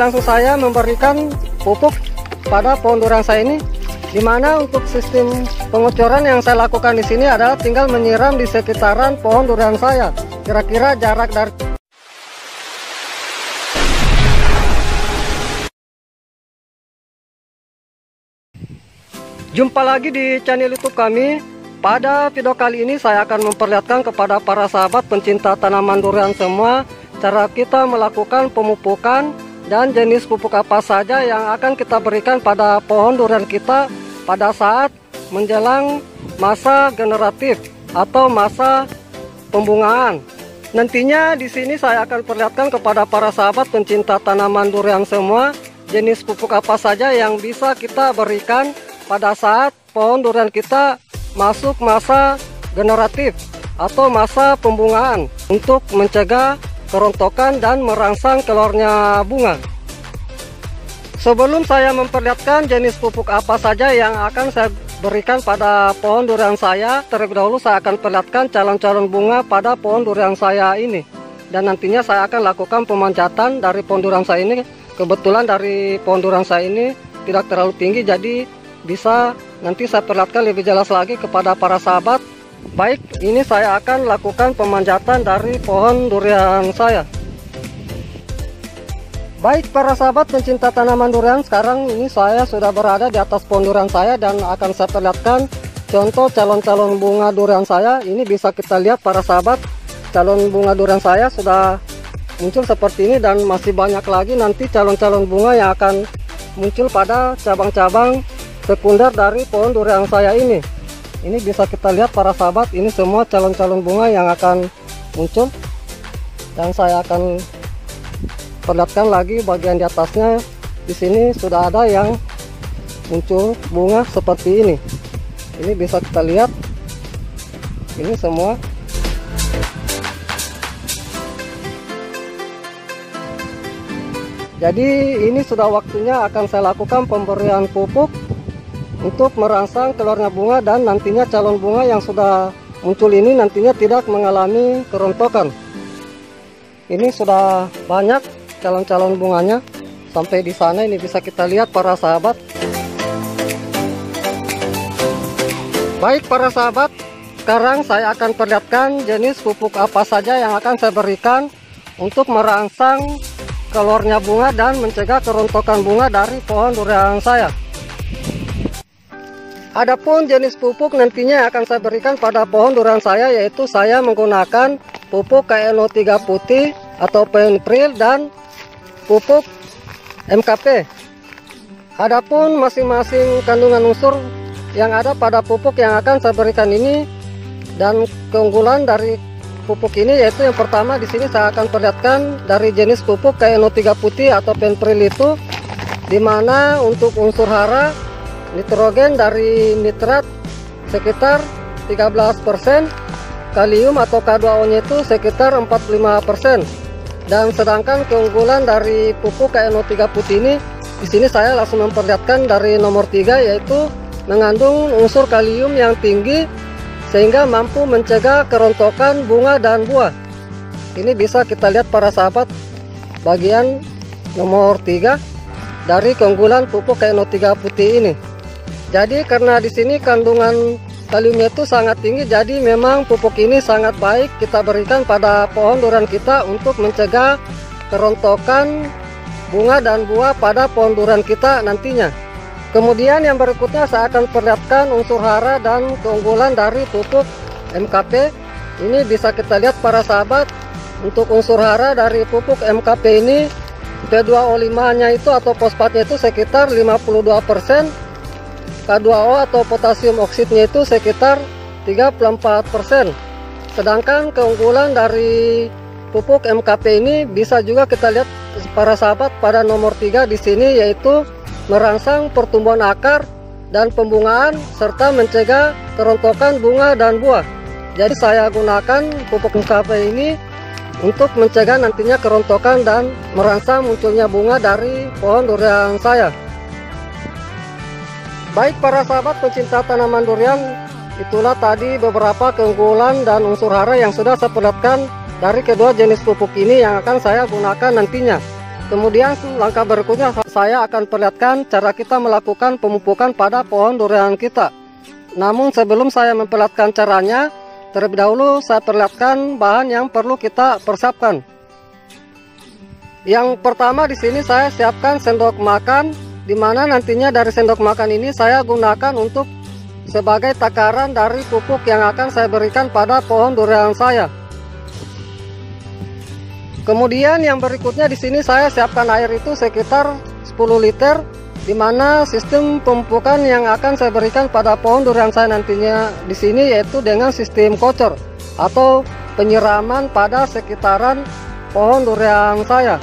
Langsung saya memberikan pupuk pada pohon durian saya ini di mana untuk sistem pengocoran yang saya lakukan di sini adalah tinggal menyiram di sekitaran pohon durian saya. Kira-kira jarak dari Jumpa lagi di channel YouTube kami. Pada video kali ini saya akan memperlihatkan kepada para sahabat pencinta tanaman durian semua cara kita melakukan pemupukan dan jenis pupuk apa saja yang akan kita berikan pada pohon durian kita pada saat menjelang masa generatif atau masa pembungaan. Nantinya di sini saya akan perlihatkan kepada para sahabat pencinta tanaman durian semua jenis pupuk apa saja yang bisa kita berikan pada saat pohon durian kita masuk masa generatif atau masa pembungaan untuk mencegah kerontokan dan merangsang keluarnya bunga. Sebelum saya memperlihatkan jenis pupuk apa saja yang akan saya berikan pada pohon durian saya, terlebih dahulu saya akan perlihatkan calon-calon bunga pada pohon durian saya ini. Dan nantinya saya akan lakukan pemanjatan dari pohon durian saya ini. Kebetulan dari pohon durian saya ini tidak terlalu tinggi, jadi bisa nanti saya perlihatkan lebih jelas lagi kepada para sahabat baik ini saya akan lakukan pemanjatan dari pohon durian saya baik para sahabat pencinta tanaman durian sekarang ini saya sudah berada di atas pohon durian saya dan akan saya perlihatkan contoh calon-calon bunga durian saya. Ini bisa kita lihat para sahabat calon bunga durian saya sudah muncul seperti ini dan masih banyak lagi nanti calon-calon bunga yang akan muncul pada cabang-cabang sekunder dari pohon durian saya ini. Ini bisa kita lihat para sahabat ini semua calon-calon bunga yang akan muncul dan saya akan perlihatkan lagi bagian di atasnya. Di sini sudah ada yang muncul bunga seperti ini. Ini bisa kita lihat. Ini semua. Jadi ini sudah waktunya akan saya lakukan pemberian pupuk untuk merangsang keluarnya bunga dan nantinya calon bunga yang sudah muncul ini nantinya tidak mengalami kerontokan. Ini sudah banyak calon-calon bunganya. Sampai di sana ini bisa kita lihat para sahabat. Baik para sahabat sekarang saya akan perlihatkan jenis pupuk apa saja yang akan saya berikan untuk merangsang keluarnya bunga dan mencegah kerontokan bunga dari pohon durian saya. Adapun jenis pupuk nantinya akan saya berikan pada pohon durian saya yaitu saya menggunakan pupuk KNO3 putih atau penpril dan pupuk MKP. Adapun masing-masing kandungan unsur yang ada pada pupuk yang akan saya berikan ini dan keunggulan dari pupuk ini yaitu yang pertama di sini saya akan perlihatkan dari jenis pupuk KNO3 putih atau penpril itu di mana untuk unsur hara nitrogen dari nitrat sekitar 13% kalium atau K2O nya itu sekitar 45% dan sedangkan keunggulan dari pupuk KNO3 putih ini di sini saya langsung memperlihatkan dari nomor 3 yaitu mengandung unsur kalium yang tinggi sehingga mampu mencegah kerontokan bunga dan buah. Ini bisa kita lihat para sahabat bagian nomor 3 dari keunggulan pupuk KNO3 putih ini. Jadi karena di sini kandungan kaliumnya itu sangat tinggi, jadi memang pupuk ini sangat baik kita berikan pada pohon durian kita untuk mencegah kerontokan bunga dan buah pada pohon durian kita nantinya. Kemudian yang berikutnya saya akan perlihatkan unsur hara dan keunggulan dari pupuk MKP. Ini bisa kita lihat para sahabat untuk unsur hara dari pupuk MKP ini P2O5-nya itu atau fosfatnya itu sekitar 52% K2O atau potasium oksidnya itu sekitar 34%. Sedangkan keunggulan dari pupuk MKP ini bisa juga kita lihat para sahabat pada nomor 3 di sini yaitu merangsang pertumbuhan akar dan pembungaan serta mencegah kerontokan bunga dan buah. Jadi saya gunakan pupuk MKP ini untuk mencegah nantinya kerontokan dan merangsang munculnya bunga dari pohon durian saya. Baik para sahabat pecinta tanaman durian, itulah tadi beberapa keunggulan dan unsur hara yang sudah saya perlihatkan dari kedua jenis pupuk ini yang akan saya gunakan nantinya. Kemudian langkah berikutnya saya akan perlihatkan cara kita melakukan pemupukan pada pohon durian kita. Namun sebelum saya memperlihatkan caranya, terlebih dahulu saya perlihatkan bahan yang perlu kita persiapkan. Yang pertama di sini saya siapkan sendok makan, di mana nantinya dari sendok makan ini saya gunakan untuk sebagai takaran dari pupuk yang akan saya berikan pada pohon durian saya. Kemudian yang berikutnya di sini saya siapkan air itu sekitar 10 liter di mana sistem pemupukan yang akan saya berikan pada pohon durian saya nantinya di sini yaitu dengan sistem kocor atau penyiraman pada sekitaran pohon durian saya.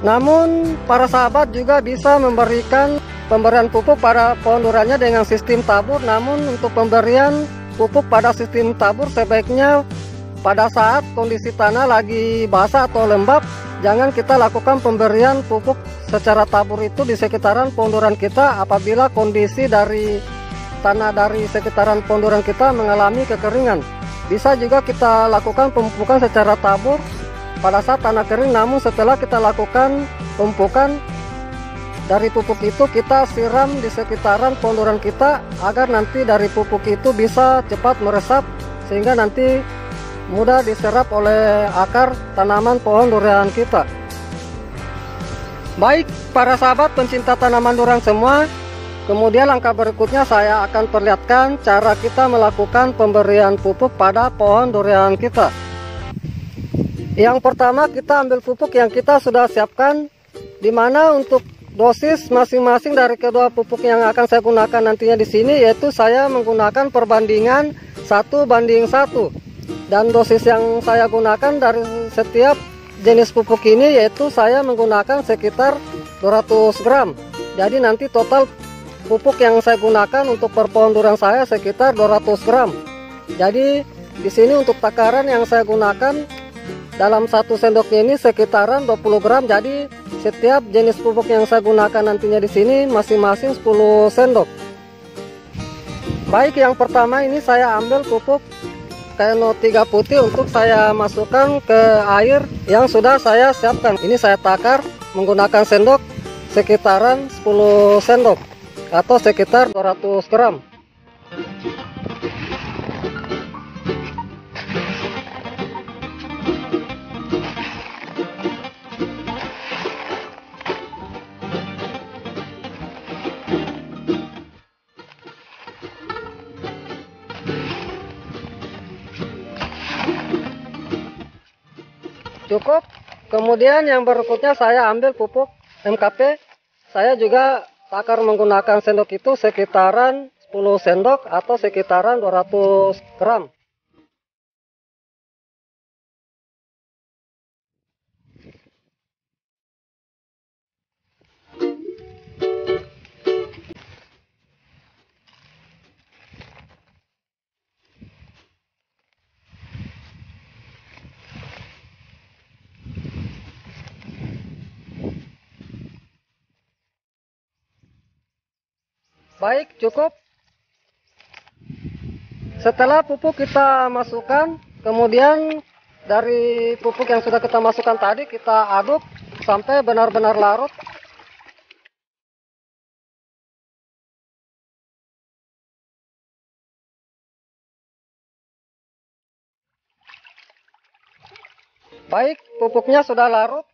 Namun para sahabat juga bisa memberikan pemberian pupuk pada pohon dengan sistem tabur. Namun untuk pemberian pupuk pada sistem tabur sebaiknya pada saat kondisi tanah lagi basah atau lembab jangan kita lakukan pemberian pupuk secara tabur itu di sekitaran pondoran kita apabila kondisi dari tanah dari sekitaran pondoran kita mengalami kekeringan. Bisa juga kita lakukan pemupukan secara tabur pada saat tanah kering namun setelah kita lakukan pemupukan dari pupuk itu kita siram di sekitaran pondoran kita agar nanti dari pupuk itu bisa cepat meresap sehingga nanti mudah diserap oleh akar tanaman pohon durian kita. Baik para sahabat pencinta tanaman durian semua, kemudian langkah berikutnya saya akan perlihatkan cara kita melakukan pemberian pupuk pada pohon durian kita. Yang pertama kita ambil pupuk yang kita sudah siapkan, di mana untuk dosis masing-masing dari kedua pupuk yang akan saya gunakan nantinya di sini yaitu saya menggunakan perbandingan satu banding satu. Dan dosis yang saya gunakan dari setiap jenis pupuk ini yaitu saya menggunakan sekitar 200 gram. Jadi nanti total pupuk yang saya gunakan untuk per pohon durian saya sekitar 200 gram. Jadi di sini untuk takaran yang saya gunakan dalam satu sendoknya ini sekitaran 20 gram jadi setiap jenis pupuk yang saya gunakan nantinya di sini masing-masing 10 sendok baik yang pertama ini saya ambil pupuk Teno 3 putih untuk saya masukkan ke air yang sudah saya siapkan. Ini saya takar menggunakan sendok sekitaran 10 sendok atau sekitar 200 gram. Cukup. Kemudian yang berikutnya saya ambil pupuk MKP saya juga takar menggunakan sendok itu sekitaran 10 sendok atau sekitaran 200 gram Baik, cukup. Setelah pupuk kita masukkan, kemudian dari pupuk yang sudah kita masukkan tadi kita aduk sampai benar-benar larut. Baik, pupuknya sudah larut.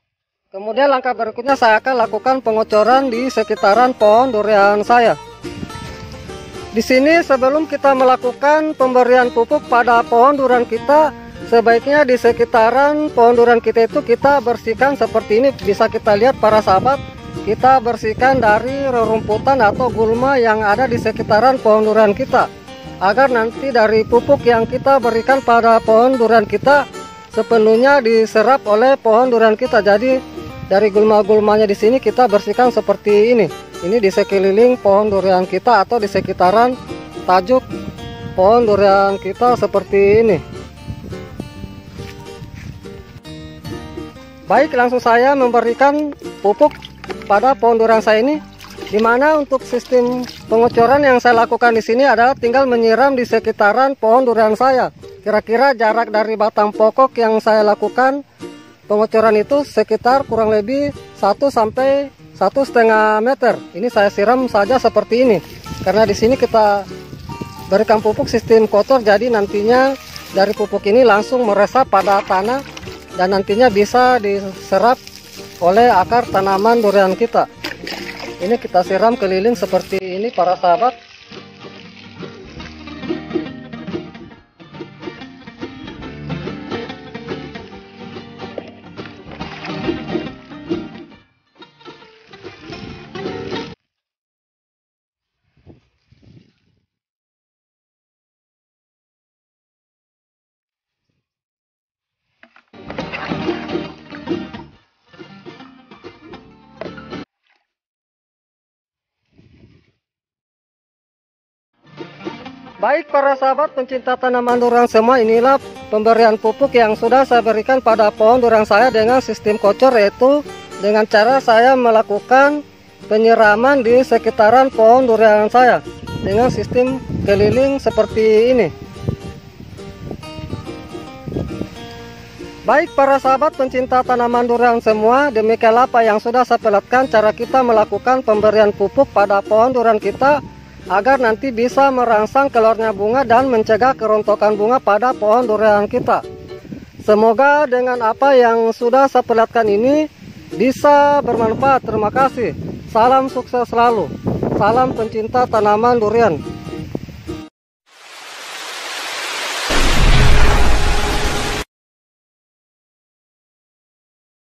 Kemudian langkah berikutnya saya akan lakukan pengocoran di sekitaran pohon durian saya. Di sini sebelum kita melakukan pemberian pupuk pada pohon durian kita, sebaiknya di sekitaran pohon durian kita itu kita bersihkan seperti ini. Bisa kita lihat para sahabat, kita bersihkan dari rerumputan atau gulma yang ada di sekitaran pohon durian kita. Agar nanti dari pupuk yang kita berikan pada pohon durian kita sepenuhnya diserap oleh pohon durian kita. Jadi dari gulma-gulmanya di sini kita bersihkan seperti ini. Ini di sekeliling pohon durian kita atau di sekitaran tajuk pohon durian kita seperti ini. Baik langsung saya memberikan pupuk pada pohon durian saya ini di mana untuk sistem pengocoran yang saya lakukan di sini adalah tinggal menyiram di sekitaran pohon durian saya. Kira-kira jarak dari batang pokok yang saya lakukan pengocoran itu sekitar kurang lebih 1 sampai satu setengah meter. Ini saya siram saja seperti ini. Karena di sini kita berikan pupuk sistem kotor jadi nantinya dari pupuk ini langsung meresap pada tanah dan nantinya bisa diserap oleh akar tanaman durian kita. Ini kita siram keliling seperti ini para sahabat. Baik para sahabat pencinta tanaman durian semua inilah pemberian pupuk yang sudah saya berikan pada pohon durian saya dengan sistem kocor yaitu dengan cara saya melakukan penyiraman di sekitaran pohon durian saya dengan sistem keliling seperti ini. Baik para sahabat pencinta tanaman durian semua, demikianlah apa yang sudah saya perlihatkan cara kita melakukan pemberian pupuk pada pohon durian kita agar nanti bisa merangsang keluarnya bunga dan mencegah kerontokan bunga pada pohon durian kita. Semoga dengan apa yang sudah saya perlihatkan ini bisa bermanfaat. Terima kasih. Salam sukses selalu. Salam pencinta tanaman durian.